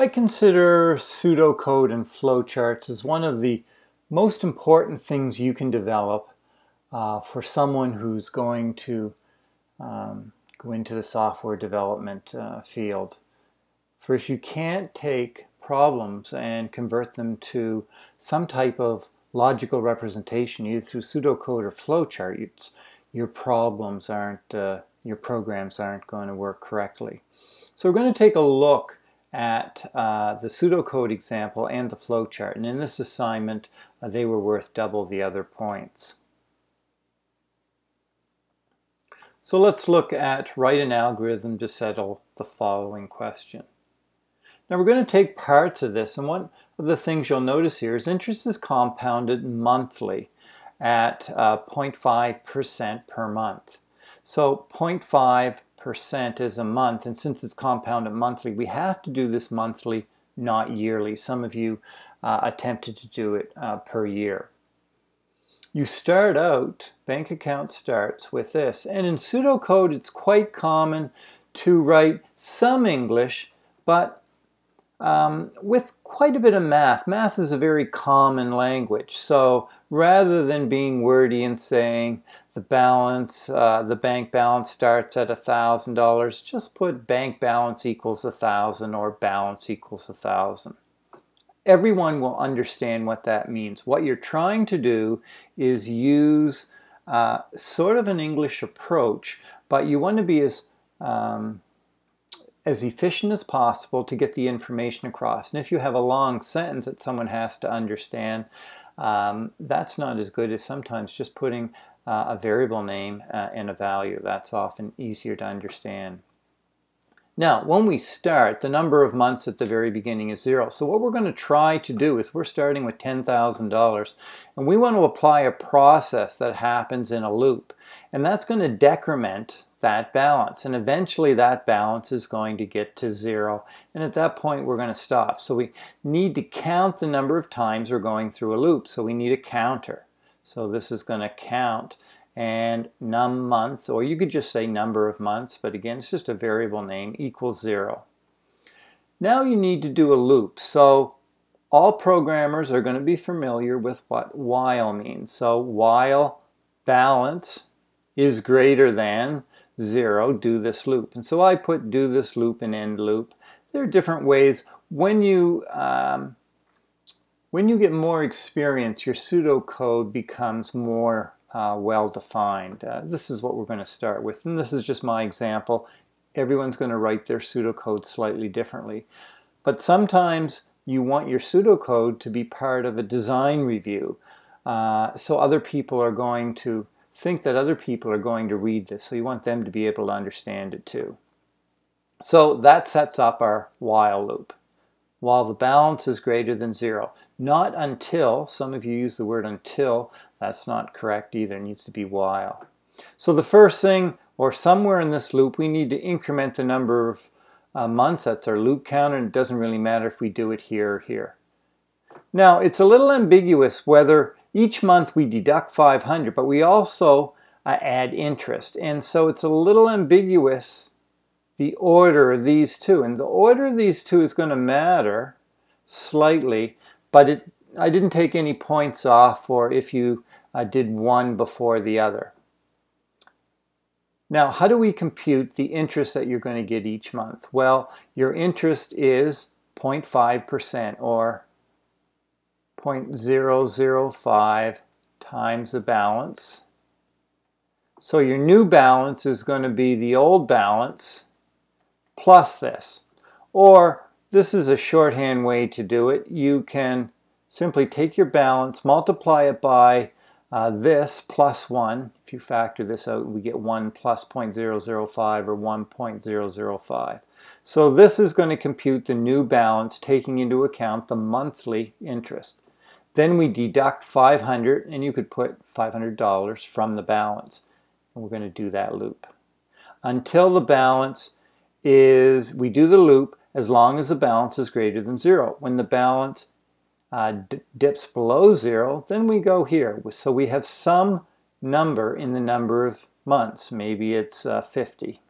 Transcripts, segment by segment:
I consider pseudocode and flowcharts as one of the most important things you can develop uh, for someone who's going to um, go into the software development uh, field. For if you can't take problems and convert them to some type of logical representation, either through pseudocode or flowchart, your problems aren't, uh, your programs aren't going to work correctly. So we're going to take a look at uh, the pseudocode example and the flowchart. And in this assignment, uh, they were worth double the other points. So let's look at write an algorithm to settle the following question. Now we're going to take parts of this, and one of the things you'll notice here is interest is compounded monthly at 0.5% uh, per month. So 0.5 percent is a month and since it's compounded monthly we have to do this monthly not yearly some of you uh, attempted to do it uh, per year you start out bank account starts with this and in pseudocode it's quite common to write some English but um, with quite a bit of math. Math is a very common language. So rather than being wordy and saying the balance, uh, the bank balance starts at $1,000, just put bank balance equals 1,000 or balance equals 1,000. Everyone will understand what that means. What you're trying to do is use uh, sort of an English approach, but you want to be as um, as efficient as possible to get the information across. And if you have a long sentence that someone has to understand, um, that's not as good as sometimes just putting uh, a variable name uh, and a value. That's often easier to understand. Now, when we start, the number of months at the very beginning is zero. So what we're going to try to do is we're starting with $10,000 and we want to apply a process that happens in a loop. And that's going to decrement that balance. And eventually that balance is going to get to zero. And at that point, we're going to stop. So we need to count the number of times we're going through a loop. So we need a counter. So this is going to count and num month, or you could just say number of months, but again, it's just a variable name, equals zero. Now you need to do a loop. So all programmers are going to be familiar with what while means. So while balance is greater than 0, do this loop. And so I put do this loop and end loop. There are different ways. When you, um, when you get more experience, your pseudocode becomes more uh, well defined. Uh, this is what we're going to start with. And this is just my example. Everyone's going to write their pseudocode slightly differently. But sometimes you want your pseudocode to be part of a design review. Uh, so other people are going to think that other people are going to read this, so you want them to be able to understand it too. So that sets up our while loop. While the balance is greater than zero. Not until, some of you use the word until, that's not correct either, it needs to be while. So the first thing, or somewhere in this loop, we need to increment the number of uh, months, that's our loop counter, and it doesn't really matter if we do it here or here. Now, it's a little ambiguous whether each month we deduct 500, but we also uh, add interest. And so it's a little ambiguous the order of these two. And the order of these two is going to matter slightly, but it, I didn't take any points off for if you uh, did one before the other. Now, how do we compute the interest that you're going to get each month? Well, your interest is 0.5% or 0.005 times the balance. So your new balance is going to be the old balance plus this. Or this is a shorthand way to do it. You can simply take your balance, multiply it by uh, this plus 1. If you factor this out, we get 1 plus 0.005 or 1.005. So this is going to compute the new balance taking into account the monthly interest. Then we deduct 500 and you could put $500 from the balance. And we're going to do that loop. Until the balance is, we do the loop as long as the balance is greater than zero. When the balance uh, dips below zero, then we go here. So we have some number in the number of months. Maybe it's uh, 50.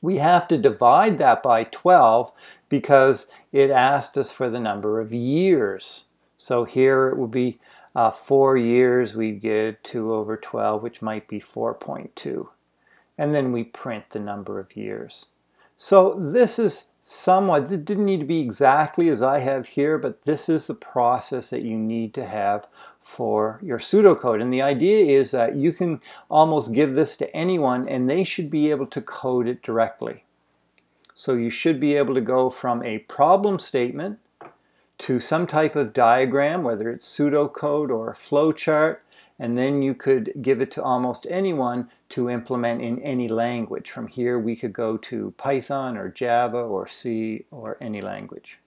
We have to divide that by 12 because it asked us for the number of years. So here it would be uh, four years, we get 2 over 12, which might be 4.2. And then we print the number of years. So this is somewhat, it didn't need to be exactly as I have here, but this is the process that you need to have for your pseudocode. And the idea is that you can almost give this to anyone and they should be able to code it directly. So you should be able to go from a problem statement to some type of diagram, whether it's pseudocode or a flowchart, and then you could give it to almost anyone to implement in any language. From here we could go to Python or Java or C or any language.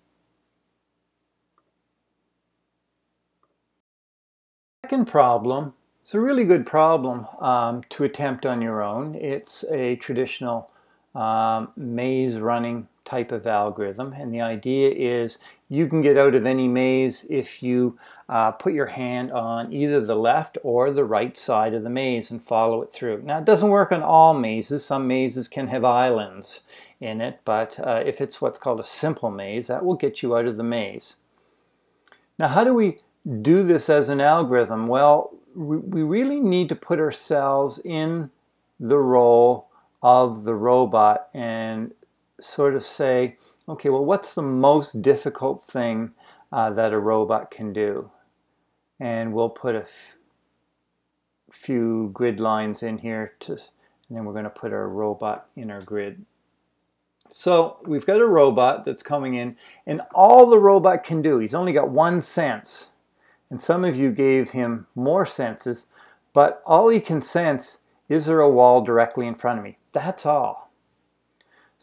Second problem, it's a really good problem um, to attempt on your own. It's a traditional um, maze running type of algorithm and the idea is you can get out of any maze if you uh, put your hand on either the left or the right side of the maze and follow it through. Now it doesn't work on all mazes. Some mazes can have islands in it, but uh, if it's what's called a simple maze, that will get you out of the maze. Now how do we do this as an algorithm? Well, we really need to put ourselves in the role of the robot and sort of say, okay, well, what's the most difficult thing uh, that a robot can do? And we'll put a few grid lines in here to, and then we're going to put our robot in our grid. So we've got a robot that's coming in and all the robot can do, he's only got one sense. And some of you gave him more senses, but all he can sense is there a wall directly in front of me? That's all.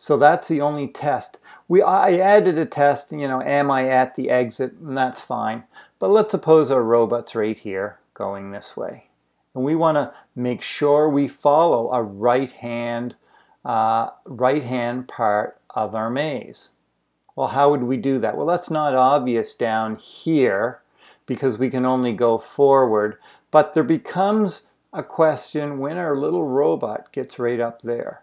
So that's the only test. We I added a test, you know, am I at the exit? And that's fine. But let's suppose our robot's right here going this way. And we want to make sure we follow a right hand uh, right hand part of our maze. Well, how would we do that? Well, that's not obvious down here because we can only go forward. But there becomes a question when our little robot gets right up there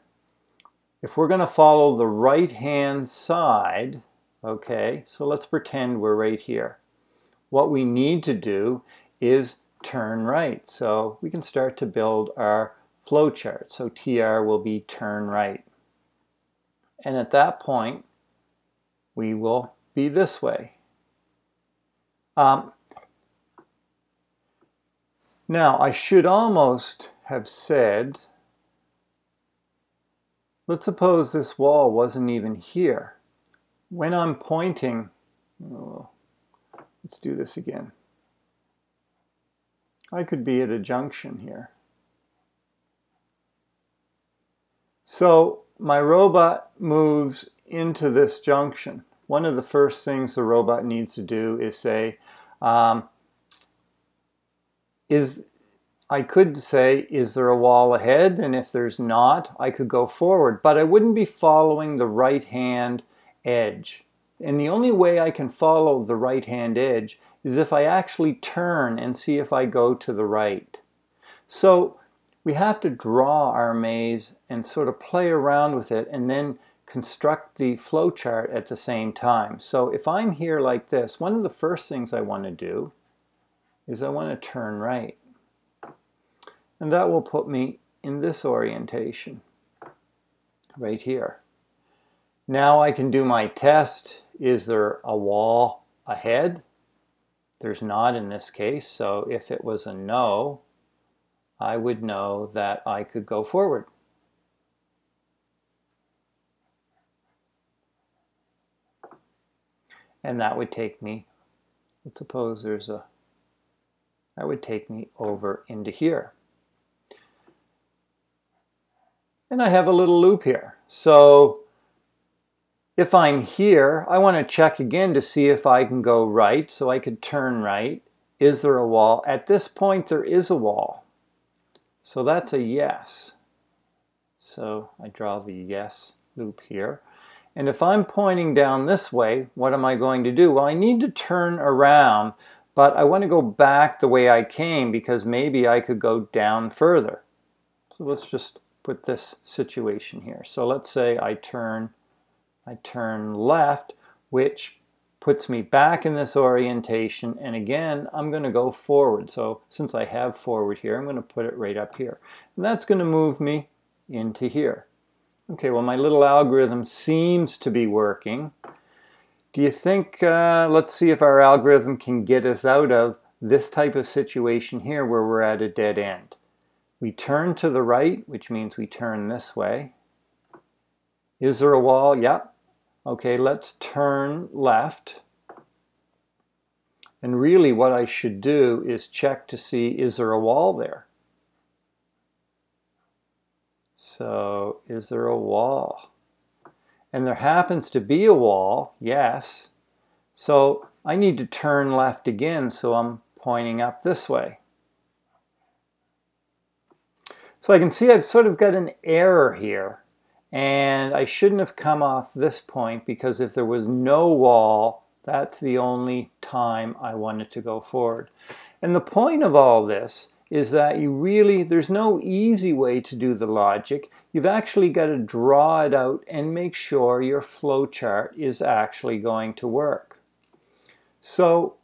if we're going to follow the right hand side, okay, so let's pretend we're right here. What we need to do is turn right. So we can start to build our flowchart. So TR will be turn right. And at that point, we will be this way. Um, now, I should almost have said Let's suppose this wall wasn't even here. When I'm pointing, oh, let's do this again. I could be at a junction here. So my robot moves into this junction. One of the first things the robot needs to do is say, um, is I could say, is there a wall ahead? And if there's not, I could go forward, but I wouldn't be following the right hand edge. And the only way I can follow the right hand edge is if I actually turn and see if I go to the right. So we have to draw our maze and sort of play around with it and then construct the flowchart at the same time. So if I'm here like this, one of the first things I want to do is I want to turn right. And that will put me in this orientation right here. Now I can do my test. Is there a wall ahead? There's not in this case, so if it was a no, I would know that I could go forward. And that would take me, let's suppose there's a, that would take me over into here and I have a little loop here. So if I'm here, I want to check again to see if I can go right, so I could turn right. Is there a wall? At this point, there is a wall. So that's a yes. So I draw the yes loop here. And if I'm pointing down this way, what am I going to do? Well, I need to turn around, but I want to go back the way I came because maybe I could go down further. So let's just with this situation here. So let's say I turn I turn left, which puts me back in this orientation. And again, I'm going to go forward. So since I have forward here, I'm going to put it right up here. And that's going to move me into here. Okay, well, my little algorithm seems to be working. Do you think, uh, let's see if our algorithm can get us out of this type of situation here where we're at a dead end. We turn to the right, which means we turn this way. Is there a wall? Yep. Okay, let's turn left. And really what I should do is check to see, is there a wall there? So, is there a wall? And there happens to be a wall, yes. So I need to turn left again, so I'm pointing up this way. So I can see I've sort of got an error here. And I shouldn't have come off this point because if there was no wall, that's the only time I wanted to go forward. And the point of all this is that you really, there's no easy way to do the logic. You've actually got to draw it out and make sure your flowchart is actually going to work. So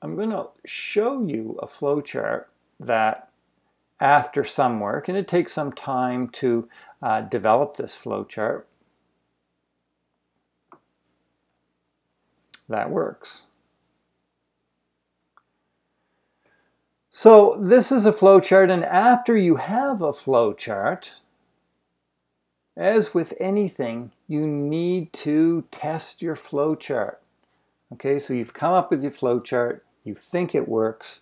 I'm going to show you a flowchart that after some work, and it takes some time to uh, develop this flowchart, that works. So this is a flowchart, and after you have a flowchart, as with anything, you need to test your flowchart. Okay, so you've come up with your flowchart, you think it works.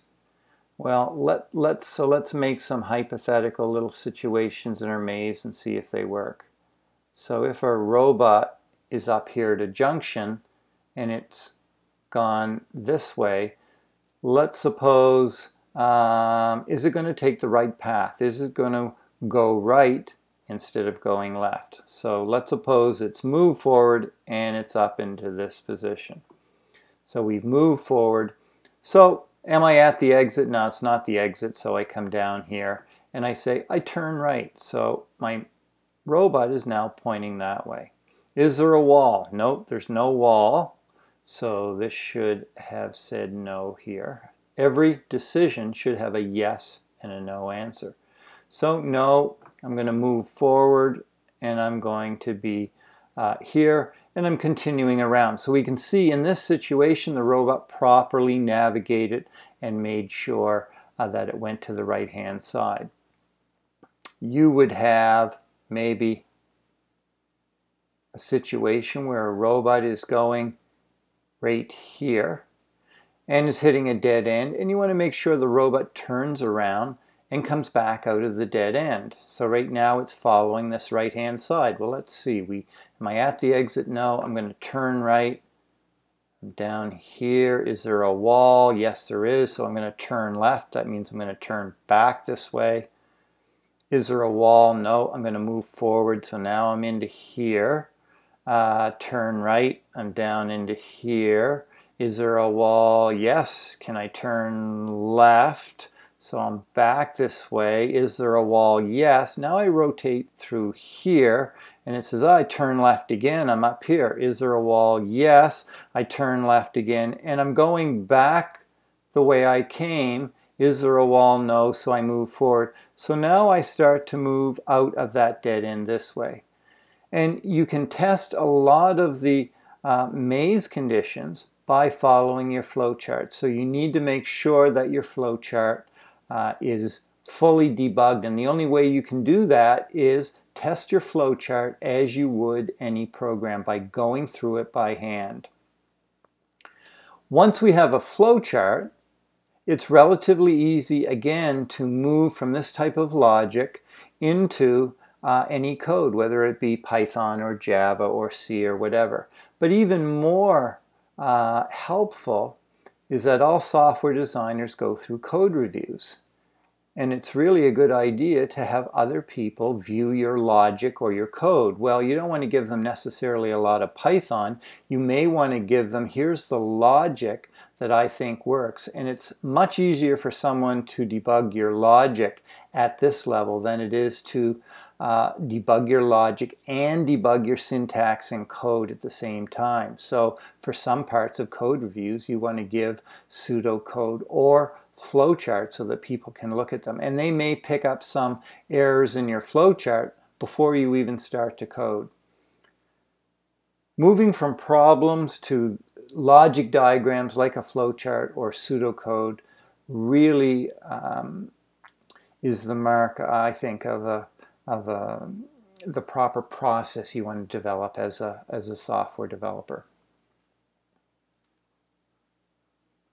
Well, let, let's, so let's make some hypothetical little situations in our maze and see if they work. So if our robot is up here at a junction and it's gone this way, let's suppose, um, is it going to take the right path? Is it going to go right instead of going left? So let's suppose it's moved forward and it's up into this position. So we've moved forward so am I at the exit? No, it's not the exit, so I come down here and I say, I turn right. So my robot is now pointing that way. Is there a wall? Nope, there's no wall. So this should have said no here. Every decision should have a yes and a no answer. So no, I'm going to move forward and I'm going to be uh, here and I'm continuing around. So we can see in this situation the robot properly navigated and made sure uh, that it went to the right hand side. You would have maybe a situation where a robot is going right here and is hitting a dead end and you want to make sure the robot turns around and comes back out of the dead end. So right now it's following this right hand side. Well let's see, we am I at the exit? No, I'm going to turn right. Down here, is there a wall? Yes there is, so I'm going to turn left. That means I'm going to turn back this way. Is there a wall? No, I'm going to move forward, so now I'm into here. Uh, turn right, I'm down into here. Is there a wall? Yes. Can I turn left? So I'm back this way. Is there a wall? Yes. Now I rotate through here and it says, I turn left again. I'm up here. Is there a wall? Yes. I turn left again and I'm going back the way I came. Is there a wall? No. So I move forward. So now I start to move out of that dead end this way. And you can test a lot of the uh, maze conditions by following your flowchart. So you need to make sure that your flowchart uh, is fully debugged. And the only way you can do that is test your flowchart as you would any program by going through it by hand. Once we have a flowchart, it's relatively easy again to move from this type of logic into uh, any code, whether it be Python or Java or C or whatever. But even more uh, helpful is that all software designers go through code reviews. And it's really a good idea to have other people view your logic or your code. Well, you don't want to give them necessarily a lot of Python. You may want to give them, here's the logic that I think works. And it's much easier for someone to debug your logic at this level than it is to uh, debug your logic and debug your syntax and code at the same time. So for some parts of code reviews, you want to give pseudocode or flowchart so that people can look at them. And they may pick up some errors in your flowchart before you even start to code. Moving from problems to logic diagrams like a flowchart or pseudocode really um, is the mark, I think, of a of a, the proper process you want to develop as a, as a software developer.